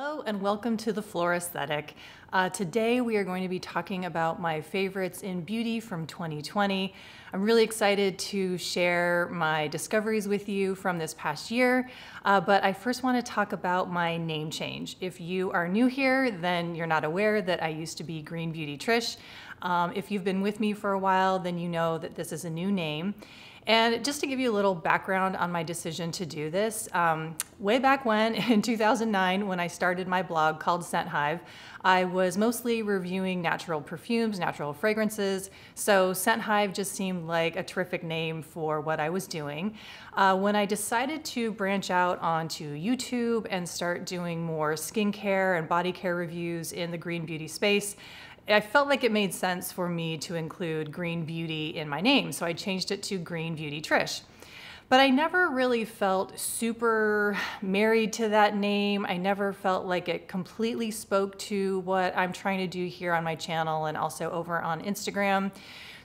Hello and welcome to the Flora Aesthetic. Uh, today we are going to be talking about my favorites in beauty from 2020. I'm really excited to share my discoveries with you from this past year, uh, but I first want to talk about my name change. If you are new here, then you're not aware that I used to be Green Beauty Trish. Um, if you've been with me for a while, then you know that this is a new name. And just to give you a little background on my decision to do this, um, way back when, in 2009, when I started my blog called Scent Hive, I was mostly reviewing natural perfumes, natural fragrances. So Scent Hive just seemed like a terrific name for what I was doing. Uh, when I decided to branch out onto YouTube and start doing more skincare and body care reviews in the green beauty space, I felt like it made sense for me to include Green Beauty in my name, so I changed it to Green Beauty Trish. But I never really felt super married to that name. I never felt like it completely spoke to what I'm trying to do here on my channel and also over on Instagram.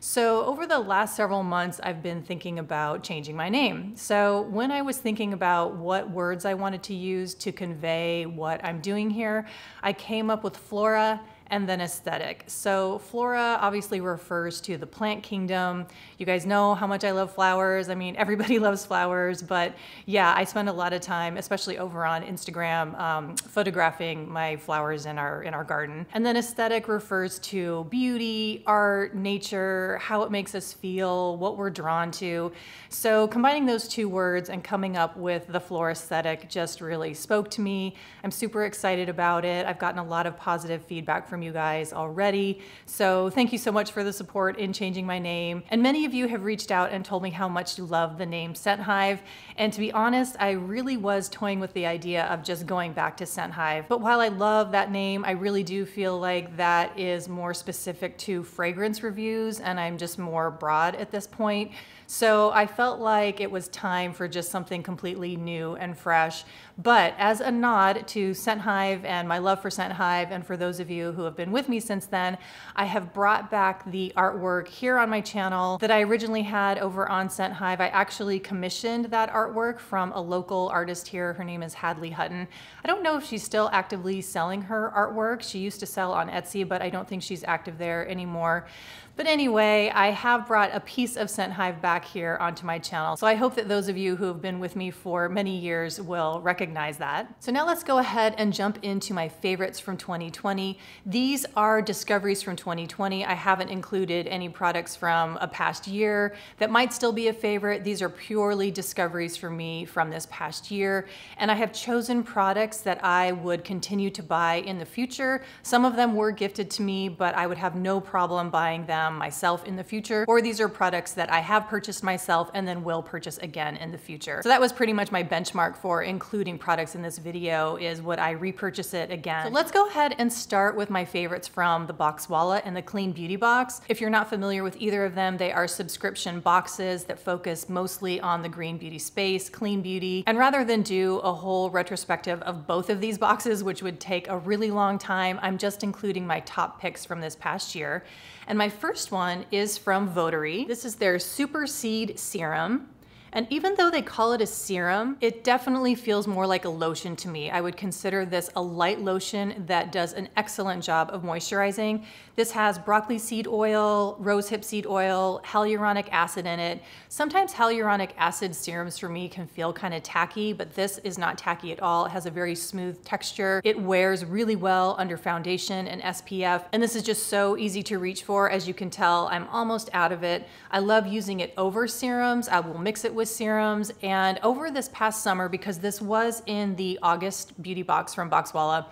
So, over the last several months, I've been thinking about changing my name. So, when I was thinking about what words I wanted to use to convey what I'm doing here, I came up with Flora and then aesthetic. So flora obviously refers to the plant kingdom. You guys know how much I love flowers. I mean, everybody loves flowers, but yeah, I spend a lot of time, especially over on Instagram, um, photographing my flowers in our in our garden. And then aesthetic refers to beauty, art, nature, how it makes us feel, what we're drawn to. So combining those two words and coming up with the flora aesthetic just really spoke to me. I'm super excited about it. I've gotten a lot of positive feedback from you guys already. So thank you so much for the support in changing my name. And many of you have reached out and told me how much you love the name Scent Hive. And to be honest, I really was toying with the idea of just going back to Scent Hive. But while I love that name, I really do feel like that is more specific to fragrance reviews and I'm just more broad at this point. So I felt like it was time for just something completely new and fresh. But as a nod to Scent Hive and my love for Scent Hive, and for those of you who have been with me since then, I have brought back the artwork here on my channel that I originally had over on Scent Hive. I actually commissioned that artwork from a local artist here. Her name is Hadley Hutton. I don't know if she's still actively selling her artwork. She used to sell on Etsy, but I don't think she's active there anymore. But anyway, I have brought a piece of Scent Hive back here onto my channel. So I hope that those of you who have been with me for many years will recognize that. So now let's go ahead and jump into my favorites from 2020. These are discoveries from 2020. I haven't included any products from a past year that might still be a favorite. These are purely discoveries for me from this past year. And I have chosen products that I would continue to buy in the future. Some of them were gifted to me, but I would have no problem buying them them myself in the future, or these are products that I have purchased myself and then will purchase again in the future. So that was pretty much my benchmark for including products in this video is would I repurchase it again. So let's go ahead and start with my favorites from the Box Boxwalla and the Clean Beauty Box. If you're not familiar with either of them, they are subscription boxes that focus mostly on the green beauty space, clean beauty. And rather than do a whole retrospective of both of these boxes, which would take a really long time, I'm just including my top picks from this past year. And my first one is from Votary. This is their Super Seed Serum. And even though they call it a serum, it definitely feels more like a lotion to me. I would consider this a light lotion that does an excellent job of moisturizing. This has broccoli seed oil, rosehip seed oil, hyaluronic acid in it. Sometimes hyaluronic acid serums for me can feel kind of tacky, but this is not tacky at all. It has a very smooth texture. It wears really well under foundation and SPF, and this is just so easy to reach for. As you can tell, I'm almost out of it. I love using it over serums. I will mix it with serums. And over this past summer, because this was in the August beauty box from Boxwalla,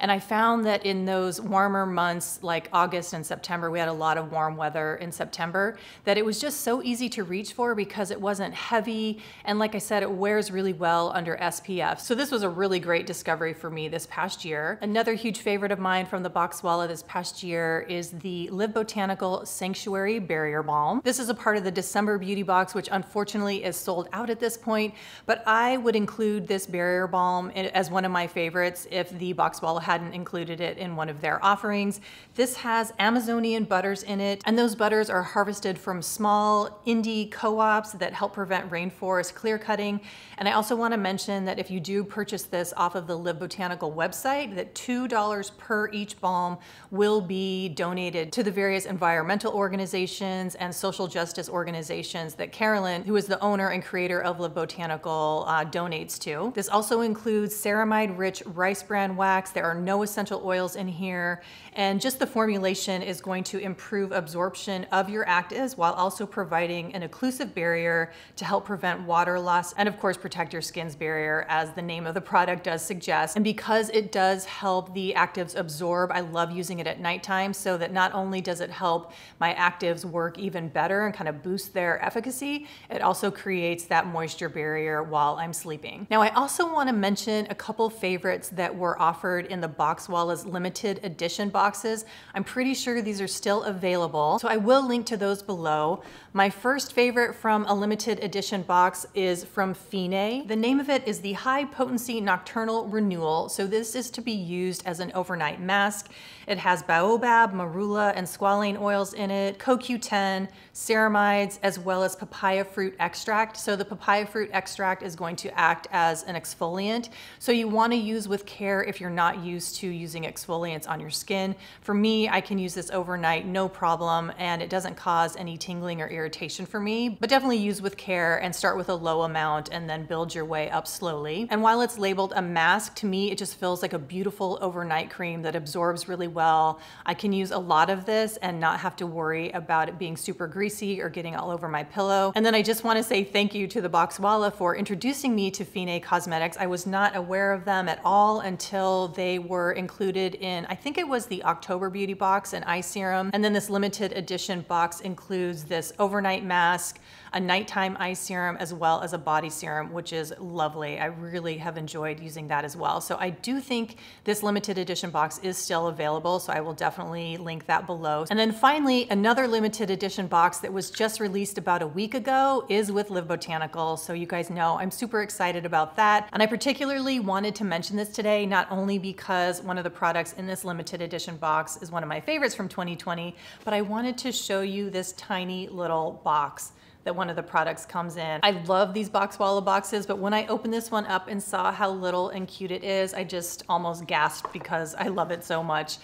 and I found that in those warmer months like August and September, we had a lot of warm weather in September, that it was just so easy to reach for because it wasn't heavy. And like I said, it wears really well under SPF. So this was a really great discovery for me this past year. Another huge favorite of mine from the Box Boxwalla this past year is the Live Botanical Sanctuary Barrier Balm. This is a part of the December beauty box, which unfortunately is sold out at this point, but I would include this barrier balm as one of my favorites if the Box Boxwalla hadn't included it in one of their offerings. This has Amazonian butters in it, and those butters are harvested from small indie co-ops that help prevent rainforest clear cutting. And I also want to mention that if you do purchase this off of the Live Botanical website, that $2 per each balm will be donated to the various environmental organizations and social justice organizations that Carolyn, who is the owner and creator of Live Botanical, uh, donates to. This also includes ceramide-rich rice bran wax. There are no essential oils in here. And just the formulation is going to improve absorption of your actives while also providing an occlusive barrier to help prevent water loss and of course protect your skin's barrier as the name of the product does suggest. And because it does help the actives absorb, I love using it at nighttime so that not only does it help my actives work even better and kind of boost their efficacy, it also creates that moisture barrier while I'm sleeping. Now I also want to mention a couple favorites that were offered in the Boxwalla's limited edition boxes. I'm pretty sure these are still available, so I will link to those below. My first favorite from a limited edition box is from Fine. The name of it is the High Potency Nocturnal Renewal, so this is to be used as an overnight mask. It has baobab, marula, and squalane oils in it, CoQ10, ceramides, as well as papaya fruit extract. So the papaya fruit extract is going to act as an exfoliant. So you want to use with care if you're not used to using exfoliants on your skin. For me, I can use this overnight, no problem, and it doesn't cause any tingling or irritation for me, but definitely use with care and start with a low amount and then build your way up slowly. And while it's labeled a mask, to me, it just feels like a beautiful overnight cream that absorbs really well. I can use a lot of this and not have to worry about it being super greasy or getting all over my pillow. And then I just wanna say thank you to the Boxwalla for introducing me to Fine Cosmetics. I was not aware of them at all until they were included in, I think it was the October Beauty box and eye serum. And then this limited edition box includes this overnight mask, a nighttime eye serum, as well as a body serum, which is lovely. I really have enjoyed using that as well. So I do think this limited edition box is still available, so I will definitely link that below. And then finally, another limited edition box that was just released about a week ago is with Live Botanical. So you guys know I'm super excited about that. And I particularly wanted to mention this today, not only because one of the products in this limited edition box is one of my favorites from 2020, but I wanted to show you this tiny little box that one of the products comes in. I love these Boxwalla boxes, but when I opened this one up and saw how little and cute it is, I just almost gasped because I love it so much.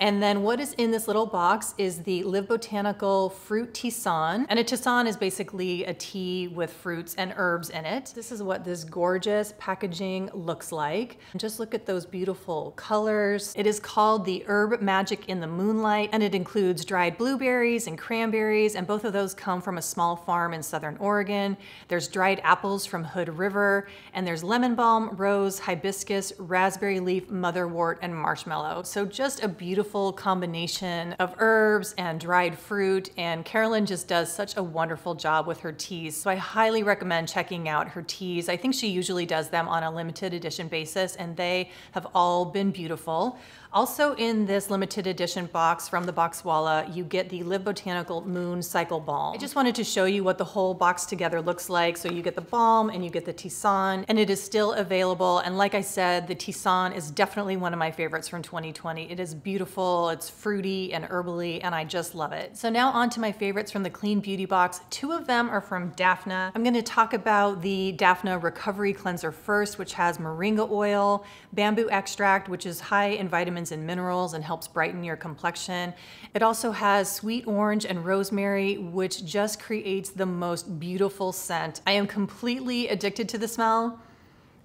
And then what is in this little box is the Live Botanical Fruit Tisane. And a tisane is basically a tea with fruits and herbs in it. This is what this gorgeous packaging looks like. And just look at those beautiful colors. It is called the Herb Magic in the Moonlight, and it includes dried blueberries and cranberries, and both of those come from a small farm in Southern Oregon. There's dried apples from Hood River, and there's lemon balm, rose, hibiscus, raspberry leaf, motherwort, and marshmallow. So just a beautiful beautiful combination of herbs and dried fruit, and Carolyn just does such a wonderful job with her teas. So I highly recommend checking out her teas. I think she usually does them on a limited edition basis, and they have all been beautiful. Also in this limited edition box from the Boxwalla, you get the Live Botanical Moon Cycle Balm. I just wanted to show you what the whole box together looks like. So you get the balm and you get the Tisane and it is still available. And like I said, the Tisane is definitely one of my favorites from 2020. It is beautiful, it's fruity and herbally, and I just love it. So now on to my favorites from the Clean Beauty box. Two of them are from Dafna. I'm gonna talk about the Dafna Recovery Cleanser first, which has moringa oil, bamboo extract, which is high in vitamins vitamins and minerals and helps brighten your complexion. It also has sweet orange and rosemary, which just creates the most beautiful scent. I am completely addicted to the smell.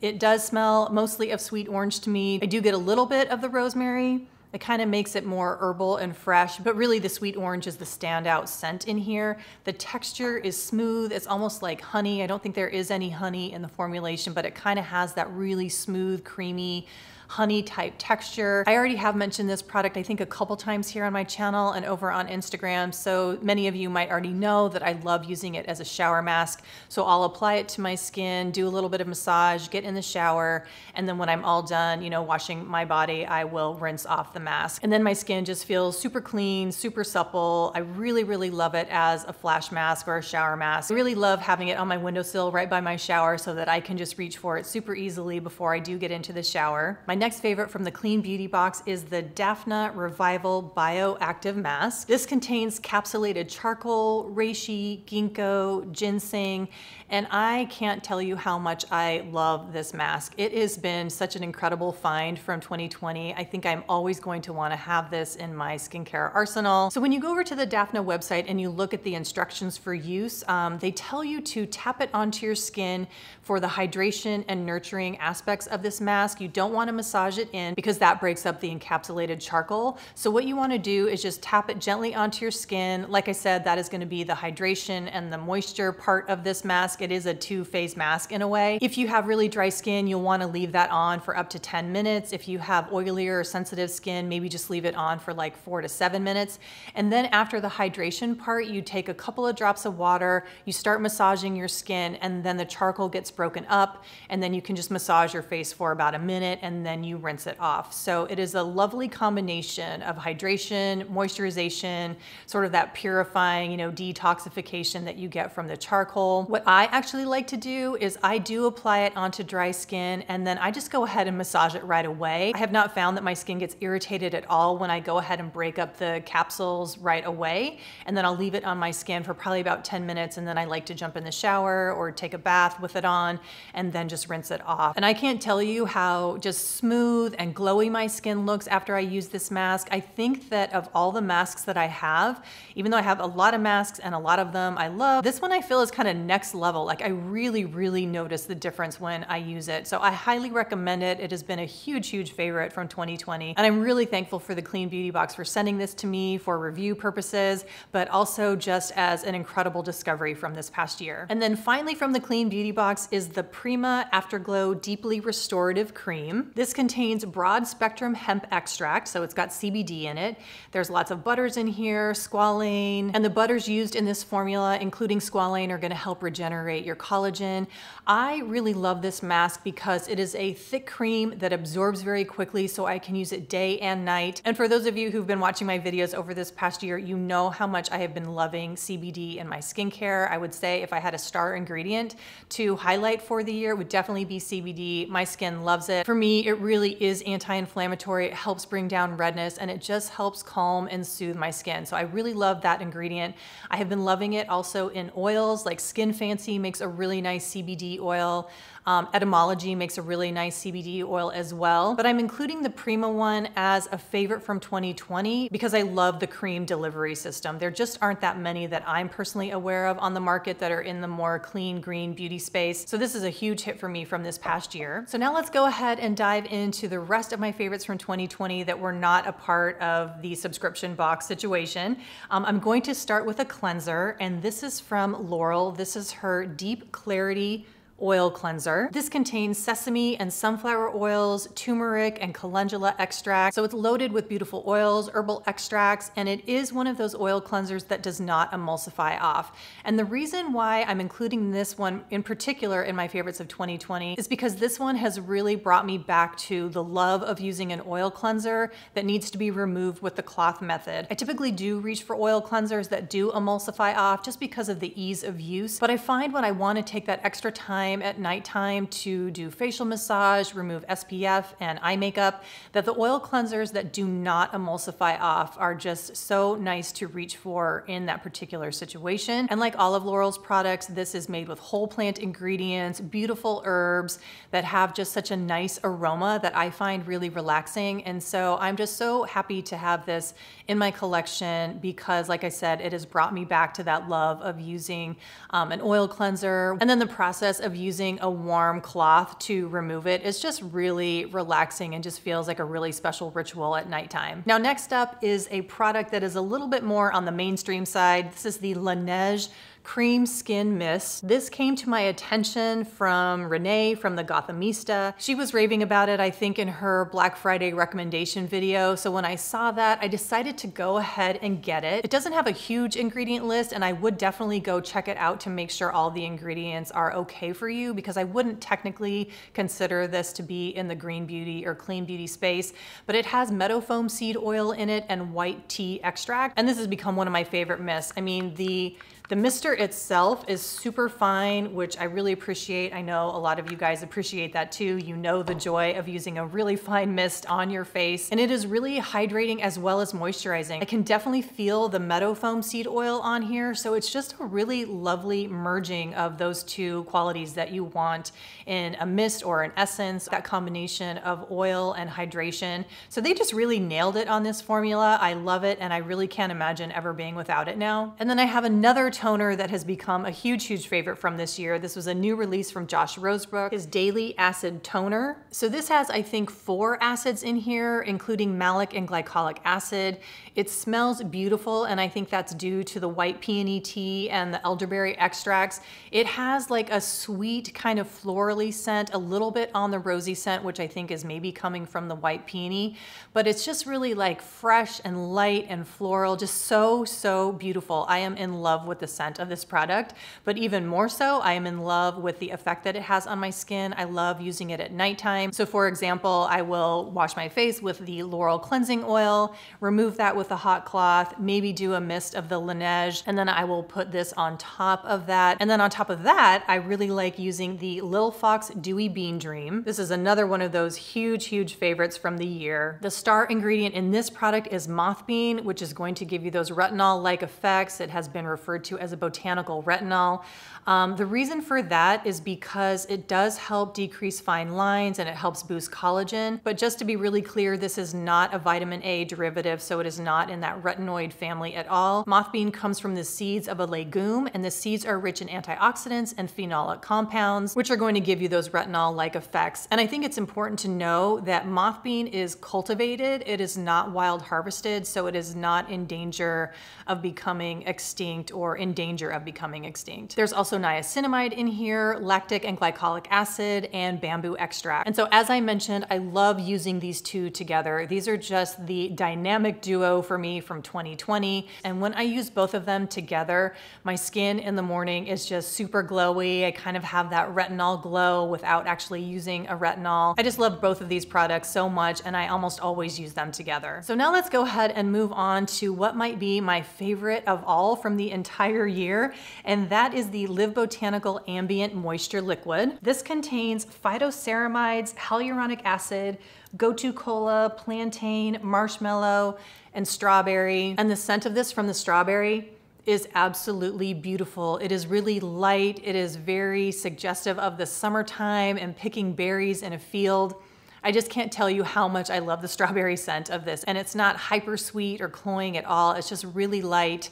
It does smell mostly of sweet orange to me. I do get a little bit of the rosemary. It kind of makes it more herbal and fresh, but really the sweet orange is the standout scent in here. The texture is smooth. It's almost like honey. I don't think there is any honey in the formulation, but it kind of has that really smooth, creamy, honey type texture. I already have mentioned this product, I think a couple times here on my channel and over on Instagram. So many of you might already know that I love using it as a shower mask. So I'll apply it to my skin, do a little bit of massage, get in the shower, and then when I'm all done, you know, washing my body, I will rinse off the mask. And then my skin just feels super clean, super supple. I really, really love it as a flash mask or a shower mask. I really love having it on my windowsill right by my shower so that I can just reach for it super easily before I do get into the shower. My next favorite from the Clean Beauty box is the Dafna Revival Bioactive Mask. This contains capsulated charcoal, reishi, ginkgo, ginseng, and I can't tell you how much I love this mask. It has been such an incredible find from 2020. I think I'm always going to want to have this in my skincare arsenal. So when you go over to the Dafna website and you look at the instructions for use, um, they tell you to tap it onto your skin for the hydration and nurturing aspects of this mask. You don't want to massage it in because that breaks up the encapsulated charcoal. So what you want to do is just tap it gently onto your skin. Like I said, that is going to be the hydration and the moisture part of this mask mask. It is a two-phase mask in a way. If you have really dry skin, you'll wanna leave that on for up to 10 minutes. If you have oilier or sensitive skin, maybe just leave it on for like four to seven minutes. And then after the hydration part, you take a couple of drops of water, you start massaging your skin, and then the charcoal gets broken up, and then you can just massage your face for about a minute, and then you rinse it off. So it is a lovely combination of hydration, moisturization, sort of that purifying, you know, detoxification that you get from the charcoal. What I actually like to do is I do apply it onto dry skin and then I just go ahead and massage it right away. I have not found that my skin gets irritated at all when I go ahead and break up the capsules right away. And then I'll leave it on my skin for probably about 10 minutes and then I like to jump in the shower or take a bath with it on and then just rinse it off. And I can't tell you how just smooth and glowy my skin looks after I use this mask. I think that of all the masks that I have, even though I have a lot of masks and a lot of them I love, this one I feel is kind of next level level. Like I really, really notice the difference when I use it. So I highly recommend it. It has been a huge, huge favorite from 2020. And I'm really thankful for the Clean Beauty Box for sending this to me for review purposes, but also just as an incredible discovery from this past year. And then finally from the Clean Beauty Box is the Prima Afterglow Deeply Restorative Cream. This contains broad spectrum hemp extract, so it's got CBD in it. There's lots of butters in here, squalane, and the butters used in this formula, including squalane, are gonna help regenerate your collagen. I really love this mask because it is a thick cream that absorbs very quickly so I can use it day and night. And for those of you who've been watching my videos over this past year, you know how much I have been loving CBD in my skincare. I would say if I had a star ingredient to highlight for the year, would definitely be CBD. My skin loves it. For me, it really is anti-inflammatory. It helps bring down redness and it just helps calm and soothe my skin. So I really love that ingredient. I have been loving it also in oils like Skin Fancy makes a really nice CBD oil. Um, Etymology makes a really nice CBD oil as well, but I'm including the Prima one as a favorite from 2020 because I love the cream delivery system. There just aren't that many that I'm personally aware of on the market that are in the more clean green beauty space. So this is a huge hit for me from this past year. So now let's go ahead and dive into the rest of my favorites from 2020 that were not a part of the subscription box situation. Um, I'm going to start with a cleanser and this is from Laurel. This is her Deep Clarity oil cleanser. This contains sesame and sunflower oils, turmeric and calendula extract. So it's loaded with beautiful oils, herbal extracts, and it is one of those oil cleansers that does not emulsify off. And the reason why I'm including this one in particular in my favorites of 2020 is because this one has really brought me back to the love of using an oil cleanser that needs to be removed with the cloth method. I typically do reach for oil cleansers that do emulsify off just because of the ease of use, but I find when I want to take that extra time time at nighttime to do facial massage, remove SPF and eye makeup, that the oil cleansers that do not emulsify off are just so nice to reach for in that particular situation. And like all of Laurel's products, this is made with whole plant ingredients, beautiful herbs that have just such a nice aroma that I find really relaxing. And so I'm just so happy to have this in my collection because like I said, it has brought me back to that love of using um, an oil cleanser and then the process of using a warm cloth to remove it is just really relaxing and just feels like a really special ritual at nighttime. Now next up is a product that is a little bit more on the mainstream side. This is the Laneige Cream Skin Mist. This came to my attention from Renee from the Gothamista. She was raving about it, I think, in her Black Friday recommendation video. So when I saw that, I decided to go ahead and get it. It doesn't have a huge ingredient list, and I would definitely go check it out to make sure all the ingredients are okay for you because I wouldn't technically consider this to be in the green beauty or clean beauty space, but it has meadow foam seed oil in it and white tea extract. And this has become one of my favorite mists. I mean, the the mister itself is super fine, which I really appreciate. I know a lot of you guys appreciate that too. You know the joy of using a really fine mist on your face. And it is really hydrating as well as moisturizing. I can definitely feel the meadow foam seed oil on here. So it's just a really lovely merging of those two qualities that you want in a mist or an essence, that combination of oil and hydration. So they just really nailed it on this formula. I love it and I really can't imagine ever being without it now. And then I have another toner that has become a huge, huge favorite from this year. This was a new release from Josh Rosebrook, his Daily Acid Toner. So this has, I think, four acids in here, including malic and glycolic acid. It smells beautiful, and I think that's due to the white peony tea and the elderberry extracts. It has like a sweet kind of florally scent, a little bit on the rosy scent, which I think is maybe coming from the white peony, but it's just really like fresh and light and floral, just so, so beautiful. I am in love with the scent of this product, but even more so, I am in love with the effect that it has on my skin. I love using it at nighttime. So for example, I will wash my face with the Laurel Cleansing Oil, remove that with a hot cloth, maybe do a mist of the Laneige, and then I will put this on top of that. And then on top of that, I really like using the Lil Fox Dewy Bean Dream. This is another one of those huge, huge favorites from the year. The star ingredient in this product is moth bean, which is going to give you those retinol-like effects. It has been referred to as a botanical retinol. Um, the reason for that is because it does help decrease fine lines and it helps boost collagen. But just to be really clear, this is not a vitamin A derivative, so it is not in that retinoid family at all. Moth bean comes from the seeds of a legume, and the seeds are rich in antioxidants and phenolic compounds, which are going to give you those retinol-like effects. And I think it's important to know that moth bean is cultivated. It is not wild harvested, so it is not in danger of becoming extinct or in danger of becoming extinct. There's also niacinamide in here, lactic and glycolic acid, and bamboo extract. And so as I mentioned, I love using these two together. These are just the dynamic duo for me from 2020. And when I use both of them together, my skin in the morning is just super glowy. I kind of have that retinol glow without actually using a retinol. I just love both of these products so much and I almost always use them together. So now let's go ahead and move on to what might be my favorite of all from the entire year. And that is the Live Botanical Ambient Moisture Liquid. This contains phytoceramides, hyaluronic acid, gotu kola, plantain, marshmallow, and strawberry. And the scent of this from the strawberry is absolutely beautiful. It is really light. It is very suggestive of the summertime and picking berries in a field. I just can't tell you how much I love the strawberry scent of this. And it's not hyper sweet or cloying at all. It's just really light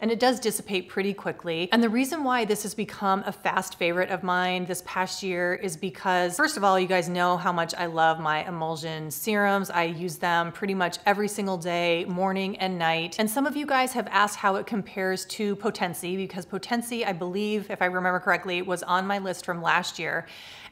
and it does dissipate pretty quickly. And the reason why this has become a fast favorite of mine this past year is because, first of all, you guys know how much I love my emulsion serums. I use them pretty much every single day, morning and night. And some of you guys have asked how it compares to Potency because Potency, I believe, if I remember correctly, was on my list from last year.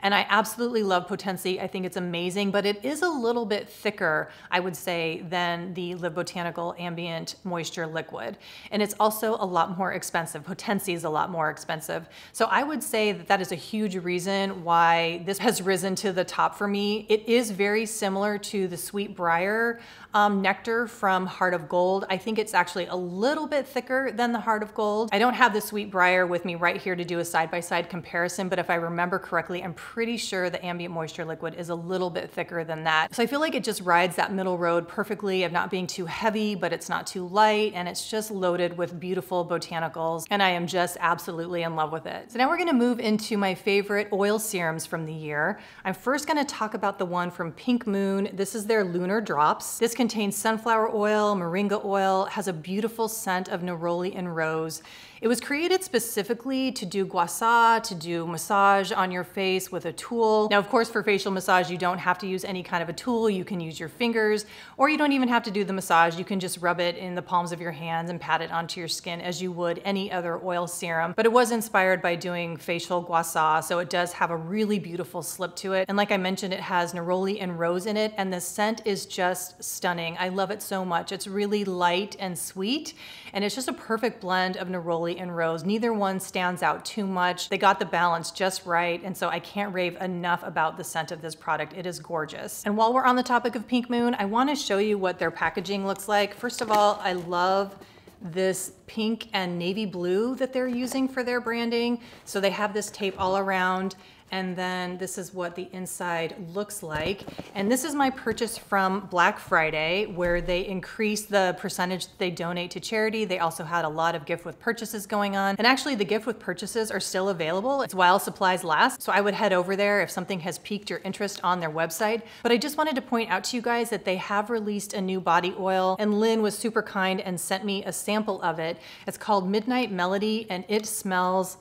And I absolutely love Potency. I think it's amazing, but it is a little bit thicker, I would say, than the Live Botanical Ambient Moisture Liquid. And it's also a lot more expensive. Potency is a lot more expensive. So I would say that that is a huge reason why this has risen to the top for me. It is very similar to the Sweet Briar um, nectar from Heart of Gold. I think it's actually a little bit thicker than the Heart of Gold. I don't have the Sweet Briar with me right here to do a side-by-side -side comparison, but if I remember correctly, I'm pretty sure the Ambient Moisture Liquid is a little bit thicker than that. So I feel like it just rides that middle road perfectly of not being too heavy, but it's not too light, and it's just loaded with beautiful botanicals, and I am just absolutely in love with it. So now we're gonna move into my favorite oil serums from the year. I'm first gonna talk about the one from Pink Moon. This is their Lunar Drops. This contains sunflower oil, moringa oil, has a beautiful scent of neroli and rose. It was created specifically to do gua sha, to do massage on your face with a tool. Now, of course, for facial massage, you don't have to use any kind of a tool. You can use your fingers, or you don't even have to do the massage. You can just rub it in the palms of your hands and pat it onto your skin as you would any other oil serum. But it was inspired by doing facial gua sha, so it does have a really beautiful slip to it. And like I mentioned, it has neroli and rose in it, and the scent is just stunning. I love it so much. It's really light and sweet, and it's just a perfect blend of neroli and rose. Neither one stands out too much. They got the balance just right, and so I can't rave enough about the scent of this product. It is gorgeous. And while we're on the topic of Pink Moon, I wanna show you what their packaging looks like. First of all, I love this pink and navy blue that they're using for their branding. So they have this tape all around and then this is what the inside looks like. And this is my purchase from Black Friday where they increased the percentage they donate to charity. They also had a lot of gift with purchases going on. And actually the gift with purchases are still available. It's while supplies last. So I would head over there if something has piqued your interest on their website. But I just wanted to point out to you guys that they have released a new body oil and Lynn was super kind and sent me a sample of it. It's called Midnight Melody and it smells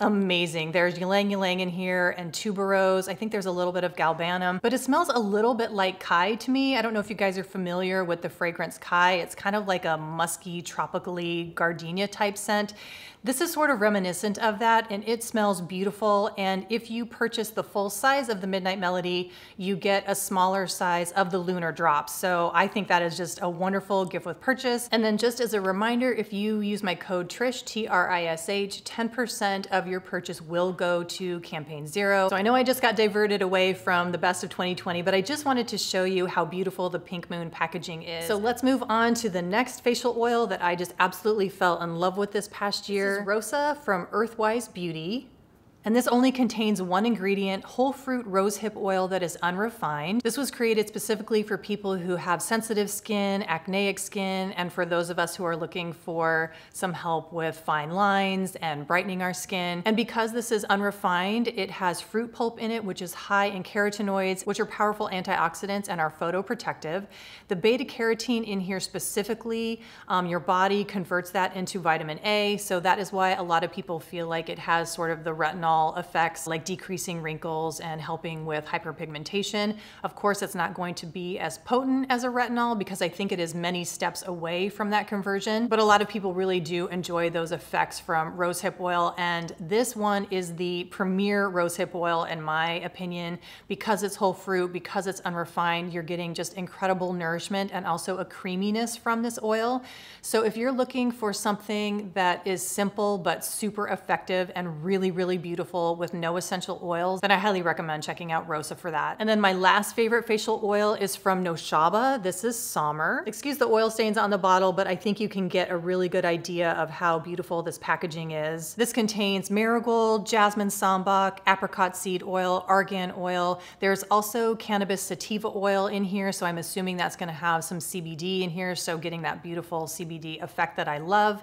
amazing. There's ylang ylang in here and tuberose. I think there's a little bit of galbanum, but it smells a little bit like Kai to me. I don't know if you guys are familiar with the fragrance Kai. It's kind of like a musky, tropically gardenia type scent. This is sort of reminiscent of that and it smells beautiful. And if you purchase the full size of the Midnight Melody, you get a smaller size of the Lunar Drops. So I think that is just a wonderful gift with purchase. And then just as a reminder, if you use my code TRISH, T-R-I-S-H, 10% of your purchase will go to Campaign Zero. So I know I just got diverted away from the best of 2020, but I just wanted to show you how beautiful the Pink Moon packaging is. So let's move on to the next facial oil that I just absolutely fell in love with this past year. This is Rosa from Earthwise Beauty. And this only contains one ingredient, whole fruit rosehip oil that is unrefined. This was created specifically for people who have sensitive skin, acneic skin, and for those of us who are looking for some help with fine lines and brightening our skin. And because this is unrefined, it has fruit pulp in it, which is high in carotenoids, which are powerful antioxidants and are photoprotective. The beta carotene in here specifically, um, your body converts that into vitamin A, so that is why a lot of people feel like it has sort of the retinol effects like decreasing wrinkles and helping with hyperpigmentation. Of course, it's not going to be as potent as a retinol because I think it is many steps away from that conversion, but a lot of people really do enjoy those effects from rosehip oil. And this one is the premier rosehip oil in my opinion, because it's whole fruit, because it's unrefined, you're getting just incredible nourishment and also a creaminess from this oil. So if you're looking for something that is simple, but super effective and really, really beautiful, beautiful with no essential oils, then I highly recommend checking out Rosa for that. And then my last favorite facial oil is from Noshaba. This is Sommer. Excuse the oil stains on the bottle, but I think you can get a really good idea of how beautiful this packaging is. This contains marigold, jasmine sambac, apricot seed oil, argan oil. There's also cannabis sativa oil in here, so I'm assuming that's gonna have some CBD in here, so getting that beautiful CBD effect that I love.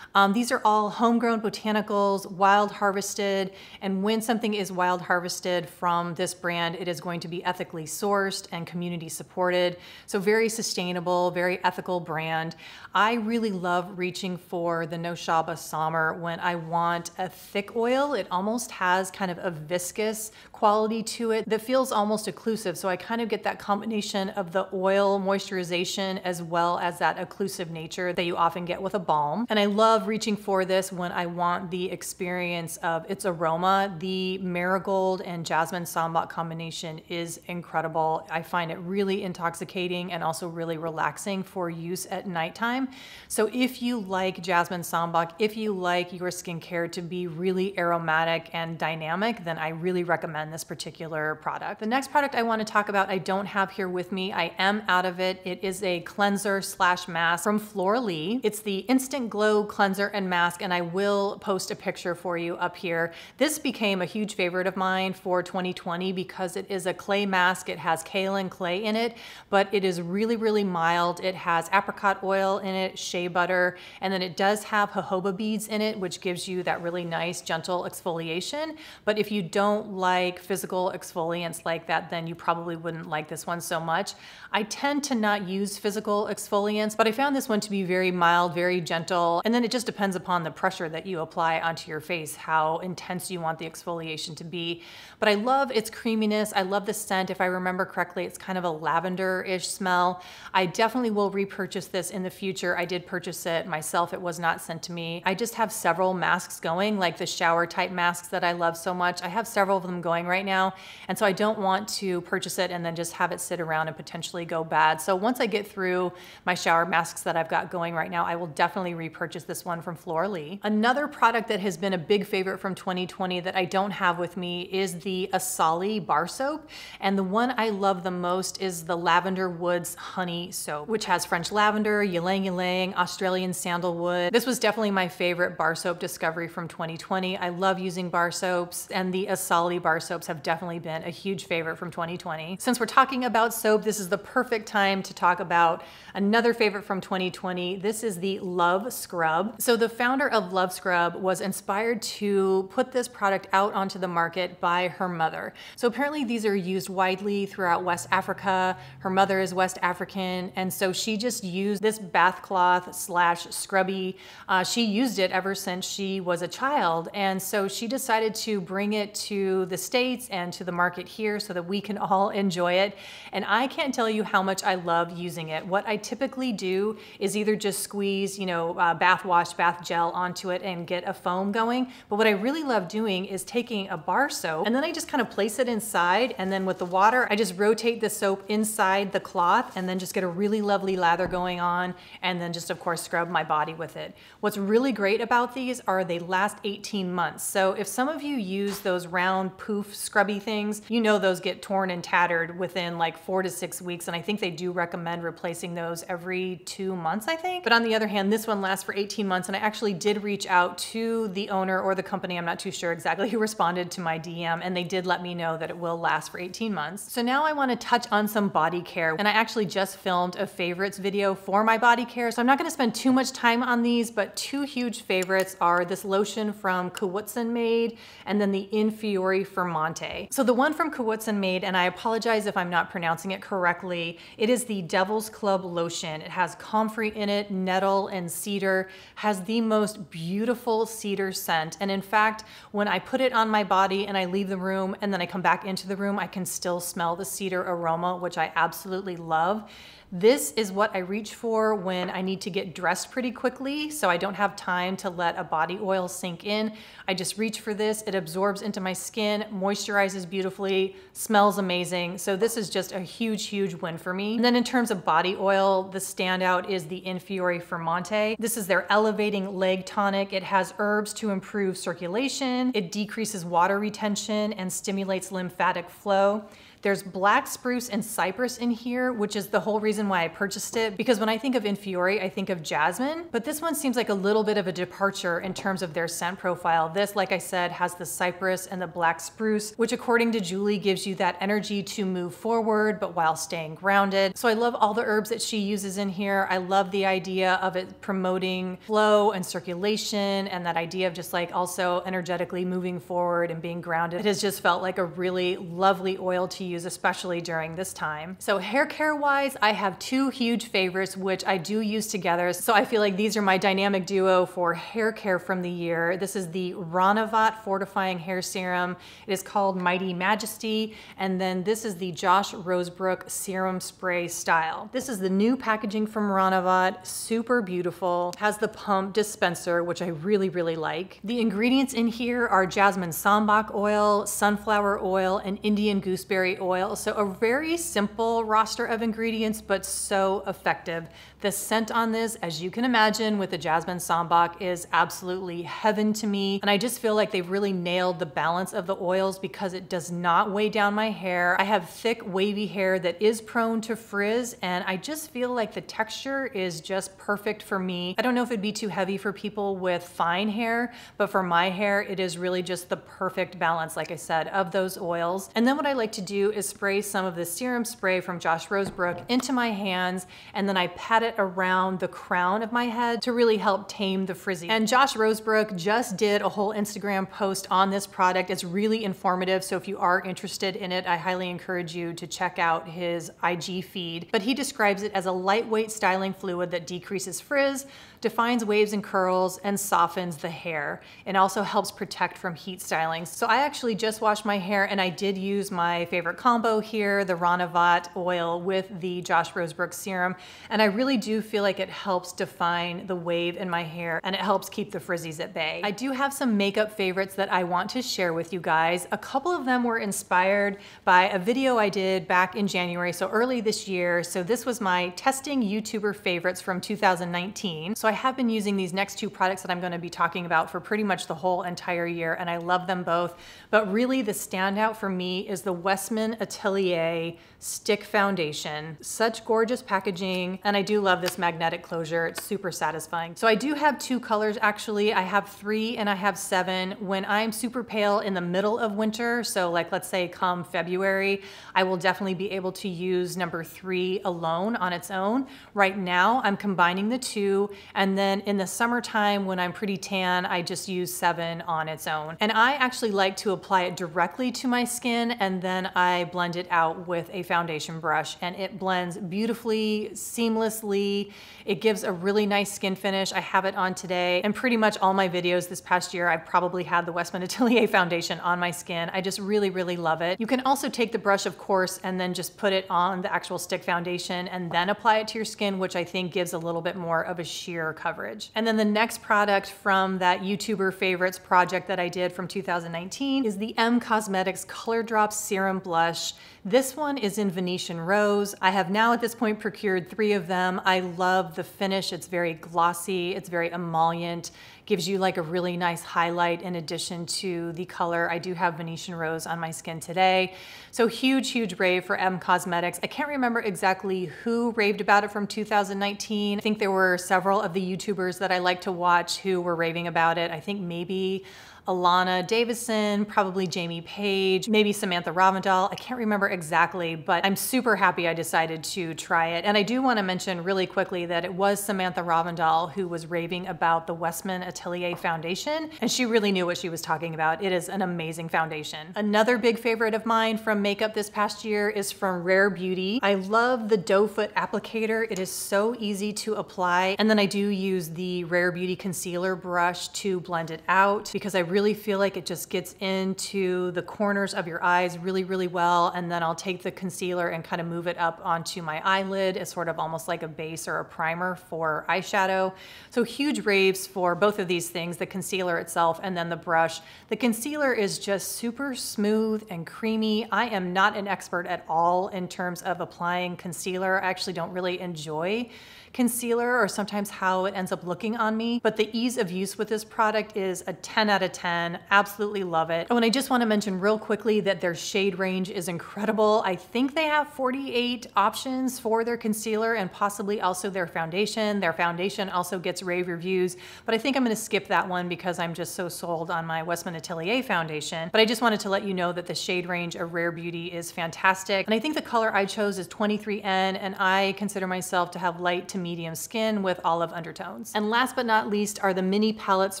Um, these are all homegrown botanicals, wild harvested, and when something is wild harvested from this brand, it is going to be ethically sourced and community supported. So very sustainable, very ethical brand. I really love reaching for the No Shaba Sommer when I want a thick oil. It almost has kind of a viscous quality to it that feels almost occlusive. So I kind of get that combination of the oil moisturization as well as that occlusive nature that you often get with a balm. And I love love reaching for this when I want the experience of its aroma. The marigold and jasmine sambac combination is incredible. I find it really intoxicating and also really relaxing for use at nighttime. So if you like jasmine sambac, if you like your skincare to be really aromatic and dynamic, then I really recommend this particular product. The next product I want to talk about I don't have here with me. I am out of it. It is a cleanser slash mask from Flor-Lee. It's the Instant Glow Cleanser cleanser and mask, and I will post a picture for you up here. This became a huge favorite of mine for 2020 because it is a clay mask. It has kaolin clay in it, but it is really, really mild. It has apricot oil in it, shea butter, and then it does have jojoba beads in it, which gives you that really nice, gentle exfoliation. But if you don't like physical exfoliants like that, then you probably wouldn't like this one so much. I tend to not use physical exfoliants, but I found this one to be very mild, very gentle, and then it just just depends upon the pressure that you apply onto your face, how intense you want the exfoliation to be. But I love its creaminess. I love the scent. If I remember correctly, it's kind of a lavender-ish smell. I definitely will repurchase this in the future. I did purchase it myself. It was not sent to me. I just have several masks going, like the shower type masks that I love so much. I have several of them going right now. And so I don't want to purchase it and then just have it sit around and potentially go bad. So once I get through my shower masks that I've got going right now, I will definitely repurchase this one from Flora Another product that has been a big favorite from 2020 that I don't have with me is the Asali bar soap. And the one I love the most is the Lavender Woods Honey Soap, which has French lavender, ylang ylang, Australian sandalwood. This was definitely my favorite bar soap discovery from 2020. I love using bar soaps and the Asali bar soaps have definitely been a huge favorite from 2020. Since we're talking about soap, this is the perfect time to talk about another favorite from 2020. This is the Love Scrub. So the founder of Love Scrub was inspired to put this product out onto the market by her mother. So apparently these are used widely throughout West Africa. Her mother is West African, and so she just used this bath cloth slash scrubby. Uh, she used it ever since she was a child, and so she decided to bring it to the States and to the market here so that we can all enjoy it. And I can't tell you how much I love using it. What I typically do is either just squeeze, you know, uh, bath wash, bath gel onto it and get a foam going. But what I really love doing is taking a bar soap and then I just kind of place it inside and then with the water, I just rotate the soap inside the cloth and then just get a really lovely lather going on and then just of course scrub my body with it. What's really great about these are they last 18 months. So if some of you use those round poof scrubby things, you know those get torn and tattered within like four to six weeks. And I think they do recommend replacing those every two months, I think. But on the other hand, this one lasts for 18 months. And I actually did reach out to the owner or the company, I'm not too sure exactly who responded to my DM, and they did let me know that it will last for 18 months. So now I wanna touch on some body care. And I actually just filmed a favorites video for my body care. So I'm not gonna spend too much time on these, but two huge favorites are this lotion from Kawutssan Made and then the Infiore Fermante. So the one from Kawutssan Made, and I apologize if I'm not pronouncing it correctly, it is the Devil's Club lotion. It has comfrey in it, nettle and cedar, has the most beautiful cedar scent. And in fact, when I put it on my body and I leave the room and then I come back into the room, I can still smell the cedar aroma, which I absolutely love. This is what I reach for when I need to get dressed pretty quickly, so I don't have time to let a body oil sink in. I just reach for this, it absorbs into my skin, moisturizes beautifully, smells amazing. So this is just a huge, huge win for me. And then in terms of body oil, the standout is the Infiore Fermante. This is their elevating leg tonic. It has herbs to improve circulation, it decreases water retention and stimulates lymphatic flow. There's black spruce and cypress in here, which is the whole reason why I purchased it. Because when I think of Infiore, I think of jasmine, but this one seems like a little bit of a departure in terms of their scent profile. This, like I said, has the cypress and the black spruce, which according to Julie gives you that energy to move forward, but while staying grounded. So I love all the herbs that she uses in here. I love the idea of it promoting flow and circulation and that idea of just like also energetically moving forward and being grounded. It has just felt like a really lovely oil to use, especially during this time. So hair care wise, I have two huge favorites, which I do use together. So I feel like these are my dynamic duo for hair care from the year. This is the Ranavat Fortifying Hair Serum. It is called Mighty Majesty. And then this is the Josh Rosebrook Serum Spray Style. This is the new packaging from Ranavat, super beautiful. Has the pump dispenser, which I really, really like. The ingredients in here are jasmine sambac oil, sunflower oil, and Indian gooseberry oil. So a very simple roster of ingredients, but so effective. The scent on this, as you can imagine with the Jasmine Sambac is absolutely heaven to me. And I just feel like they've really nailed the balance of the oils because it does not weigh down my hair. I have thick wavy hair that is prone to frizz and I just feel like the texture is just perfect for me. I don't know if it'd be too heavy for people with fine hair, but for my hair, it is really just the perfect balance, like I said, of those oils. And then what I like to do is spray some of the serum spray from Josh Rosebrook into my hands, and then I pat it around the crown of my head to really help tame the frizzy. And Josh Rosebrook just did a whole Instagram post on this product. It's really informative, so if you are interested in it, I highly encourage you to check out his IG feed. But he describes it as a lightweight styling fluid that decreases frizz, defines waves and curls, and softens the hair, and also helps protect from heat styling. So I actually just washed my hair and I did use my favorite combo here, the Ranavat oil with the Josh Rosebrook serum, and I really do feel like it helps define the wave in my hair and it helps keep the frizzies at bay. I do have some makeup favorites that I want to share with you guys. A couple of them were inspired by a video I did back in January, so early this year. So this was my testing YouTuber favorites from 2019. So I have been using these next two products that I'm gonna be talking about for pretty much the whole entire year and I love them both. But really the standout for me is the Westman Atelier Stick Foundation. Such gorgeous packaging and I do love this magnetic closure. It's super satisfying. So I do have two colors actually. I have three and I have seven. When I'm super pale in the middle of winter, so like let's say come February, I will definitely be able to use number three alone on its own. Right now I'm combining the two and then in the summertime, when I'm pretty tan, I just use seven on its own. And I actually like to apply it directly to my skin and then I blend it out with a foundation brush and it blends beautifully, seamlessly. It gives a really nice skin finish. I have it on today and pretty much all my videos this past year, I've probably had the Westman Atelier foundation on my skin. I just really, really love it. You can also take the brush, of course, and then just put it on the actual stick foundation and then apply it to your skin, which I think gives a little bit more of a sheer coverage. And then the next product from that YouTuber favorites project that I did from 2019 is the Em Cosmetics Color Drop Serum Blush. This one is in Venetian Rose. I have now at this point procured three of them. I love the finish. It's very glossy. It's very emollient gives you like a really nice highlight in addition to the color. I do have Venetian Rose on my skin today. So huge, huge rave for Em Cosmetics. I can't remember exactly who raved about it from 2019. I think there were several of the YouTubers that I like to watch who were raving about it. I think maybe Alana Davison, probably Jamie Page, maybe Samantha Ravndahl. I can't remember exactly, but I'm super happy I decided to try it. And I do want to mention really quickly that it was Samantha Ravndahl who was raving about the Westman Atelier Foundation, and she really knew what she was talking about. It is an amazing foundation. Another big favorite of mine from makeup this past year is from Rare Beauty. I love the doe foot applicator. It is so easy to apply. And then I do use the Rare Beauty concealer brush to blend it out because I really really feel like it just gets into the corners of your eyes really, really well. And then I'll take the concealer and kind of move it up onto my eyelid as sort of almost like a base or a primer for eyeshadow. So huge raves for both of these things, the concealer itself and then the brush. The concealer is just super smooth and creamy. I am not an expert at all in terms of applying concealer. I actually don't really enjoy concealer or sometimes how it ends up looking on me. But the ease of use with this product is a 10 out of 10. Absolutely love it. Oh, and I just want to mention real quickly that their shade range is incredible. I think they have 48 options for their concealer and possibly also their foundation. Their foundation also gets rave reviews, but I think I'm going to skip that one because I'm just so sold on my Westman Atelier foundation. But I just wanted to let you know that the shade range of Rare Beauty is fantastic. And I think the color I chose is 23N and I consider myself to have light to medium skin with olive undertones. And last but not least are the mini palettes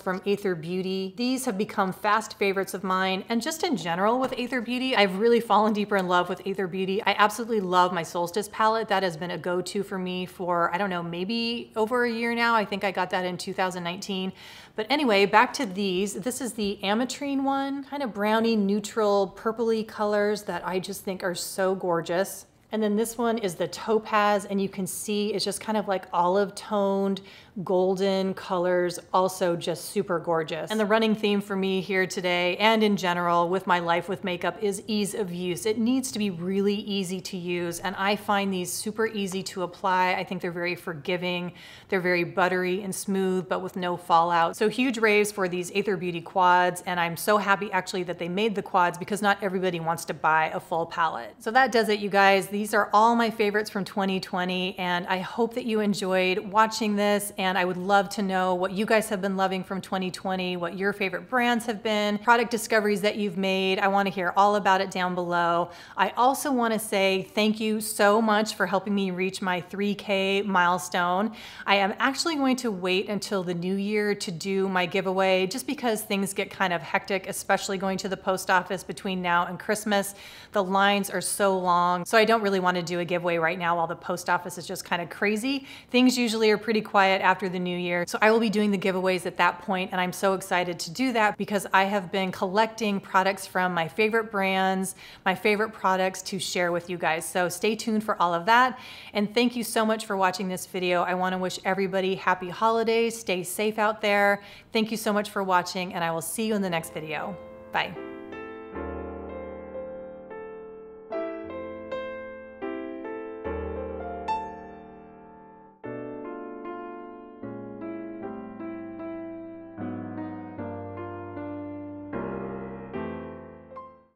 from Aether Beauty. These have become fast favorites of mine and just in general with Aether Beauty, I've really fallen deeper in love with Aether Beauty. I absolutely love my Solstice palette. That has been a go-to for me for, I don't know, maybe over a year now. I think I got that in 2019. But anyway, back to these. This is the Ametrine one, kind of brownie, neutral, purpley colors that I just think are so gorgeous. And then this one is the topaz and you can see it's just kind of like olive toned golden colors, also just super gorgeous. And the running theme for me here today and in general with my life with makeup is ease of use. It needs to be really easy to use and I find these super easy to apply. I think they're very forgiving. They're very buttery and smooth but with no fallout. So huge raves for these Aether Beauty quads and I'm so happy actually that they made the quads because not everybody wants to buy a full palette. So that does it you guys. These are all my favorites from 2020, and I hope that you enjoyed watching this. And I would love to know what you guys have been loving from 2020, what your favorite brands have been, product discoveries that you've made. I want to hear all about it down below. I also want to say thank you so much for helping me reach my 3K milestone. I am actually going to wait until the new year to do my giveaway just because things get kind of hectic, especially going to the post office between now and Christmas. The lines are so long, so I don't really want to do a giveaway right now while the post office is just kind of crazy. Things usually are pretty quiet after the new year, so I will be doing the giveaways at that point, and I'm so excited to do that because I have been collecting products from my favorite brands, my favorite products to share with you guys. So stay tuned for all of that, and thank you so much for watching this video. I want to wish everybody happy holidays, stay safe out there. Thank you so much for watching, and I will see you in the next video. Bye.